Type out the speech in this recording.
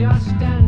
just an